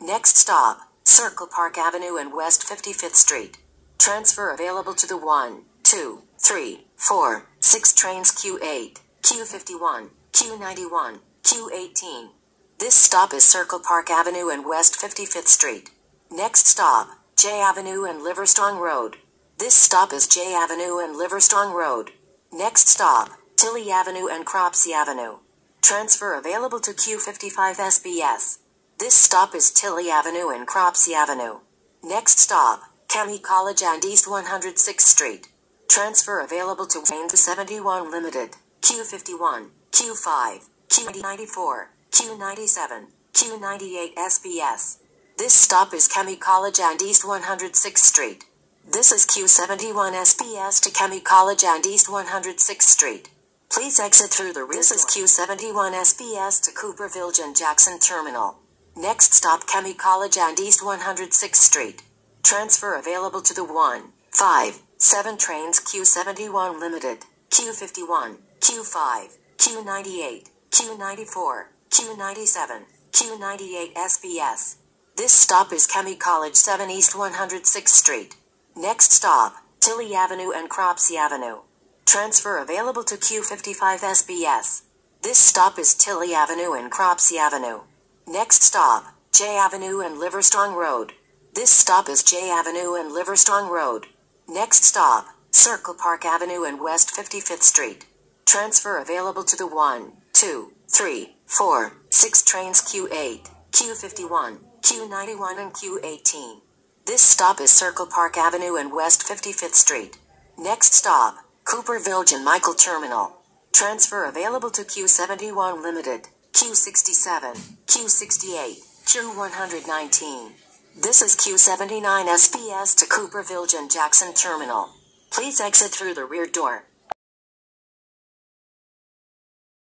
Next stop, Circle Park Avenue and West 55th Street. Transfer available to the 1, 2, 3, 4, 6 trains Q8, Q51, Q91, Q18. This stop is Circle Park Avenue and West 55th Street. Next stop, J Avenue and Liverstrong Road. This stop is J Avenue and Liverstrong Road. Next stop, Tilly Avenue and Cropsey Avenue. Transfer available to Q55 SBS. This stop is Tilly Avenue and Cropsey Avenue. Next stop, Kemy College and East 106th Street. Transfer available to Wayne 71 Limited, Q51, Q5, Q94, Q97, Q98 SBS. This stop is Kemy College and East 106th Street. This is Q71 SBS to Kemy College and East 106th Street. Please exit through the rear. This is Q71 SBS to Cooperville and Jackson Terminal. Next stop Kemy College and East 106th Street. Transfer available to the 1, 5, 7 trains Q71 Limited, Q51, Q5, Q98, Q94, Q97, Q98 SBS. This stop is Kemy College 7 East 106th Street. Next stop, Tilly Avenue and Cropsey Avenue. Transfer available to Q55 SBS. This stop is Tilly Avenue and Cropsey Avenue. Next stop, J Avenue and Liverstrong Road. This stop is J Avenue and Liverstrong Road. Next stop, Circle Park Avenue and West 55th Street. Transfer available to the 1, 2, 3, 4, 6 trains Q8, Q51, Q91 and Q18. This stop is Circle Park Avenue and West 55th Street. Next stop, Cooperville and Michael Terminal. Transfer available to Q71 Limited, Q67, Q68, Q119. This is Q79 SBS to Cooperville and Jackson Terminal. Please exit through the rear door.